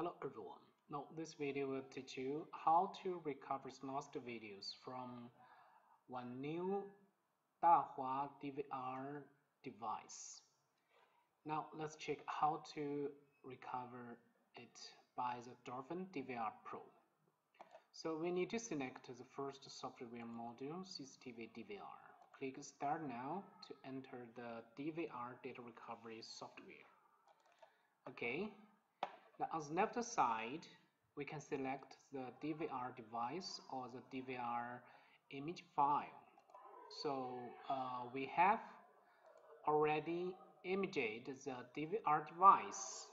Hello everyone. Now this video will teach you how to recover lost videos from one new Dahua DVR device. Now let's check how to recover it by the Dolphin DVR Pro. So we need to select the first software module CCTV DVR. Click Start Now to enter the DVR data recovery software. Okay, on the left side, we can select the DVR device or the DVR image file. So uh, we have already imaged the DVR device.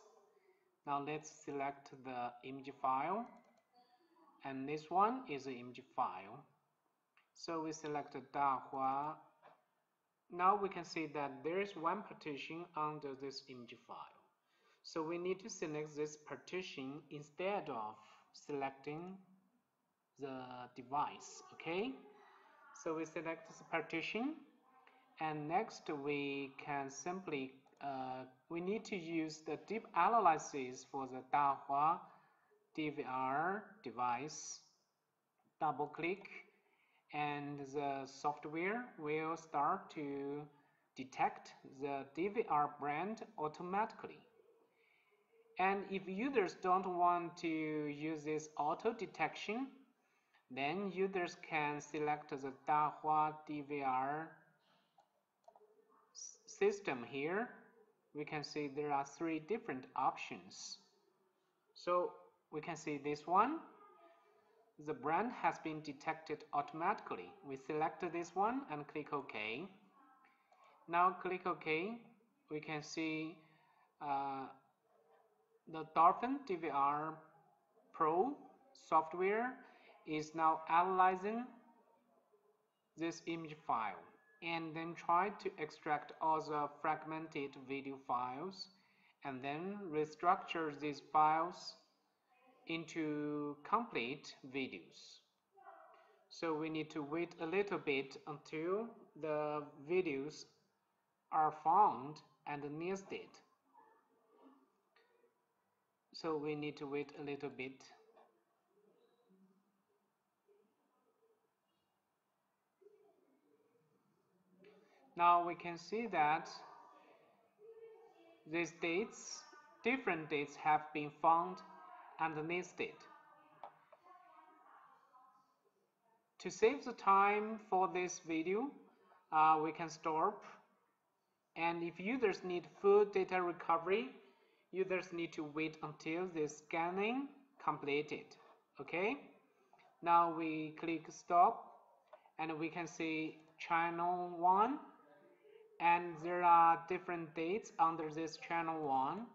Now let's select the image file and this one is the image file. So we select Dahua. Now we can see that there is one partition under this image file. So we need to select this partition instead of selecting the device, okay? So we select this partition and next we can simply, uh, we need to use the deep analysis for the Dahua DVR device. Double click and the software will start to detect the DVR brand automatically. And if users don't want to use this auto detection, then users can select the Dahua DVR system here. We can see there are three different options. So we can see this one. The brand has been detected automatically. We select this one and click OK. Now click OK. We can see uh, the Dolphin DVR Pro software is now analyzing this image file and then try to extract all the fragmented video files and then restructure these files into complete videos. So we need to wait a little bit until the videos are found and nested so we need to wait a little bit. Now we can see that these dates different dates have been found and listed to save the time for this video uh, we can stop. And if users need full data recovery users need to wait until the scanning completed okay? Now we click stop and we can see channel 1 and there are different dates under this channel 1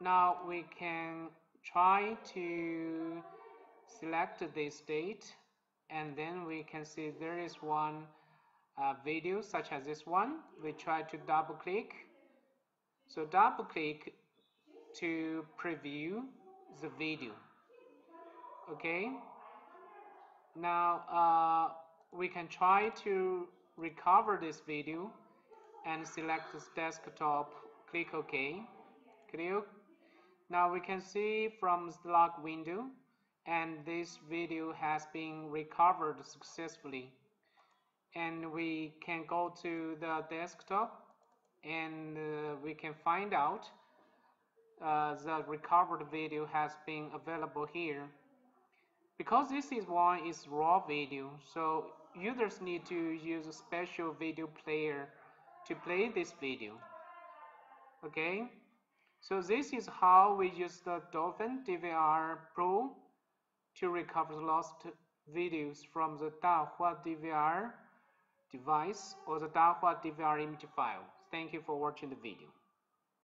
now we can try to select this date and then we can see there is one uh, video such as this one. We try to double click so double click to preview the video. Okay? Now uh, we can try to recover this video and select this desktop. Click OK. Click. Now we can see from the log window and this video has been recovered successfully and we can go to the desktop and uh, we can find out uh, the recovered video has been available here. Because this is one is raw video so users need to use a special video player to play this video. Okay? So this is how we use the Dolphin DVR Pro to recover the lost videos from the Dahua DVR device or the Dahua DVR image file. Thank you for watching the video.